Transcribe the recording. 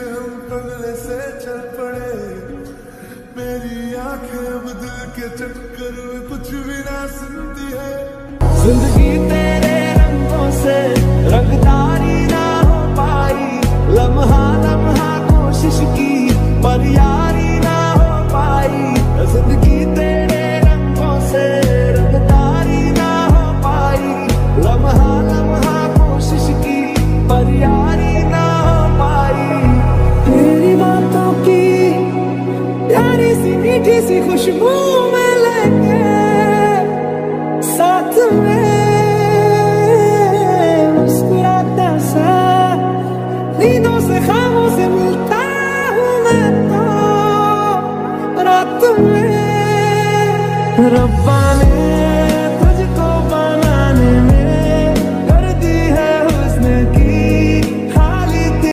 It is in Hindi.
पीछे हम बंगले से चल पड़े। मेरी आँखें अब दिल के चक्कर में कुछ भी ना सुनती है। ज़िंदगी तेरे रंगों से रंगदारी ना हो पाई। लम्हा लम्हा कोशिश की पर यारी ना हो पाई। ज़िंदगी तेरे रंगों से रंगदारी ना हो पाई। लम्हा लम्हा कोशिश की पर यारी प्यारी सी मीठी सी खुशबू में लेके साथ में मुस्कुराता सा। नींदों से खामों से मिलता हूँ मैं तो रात में। रब्बा ने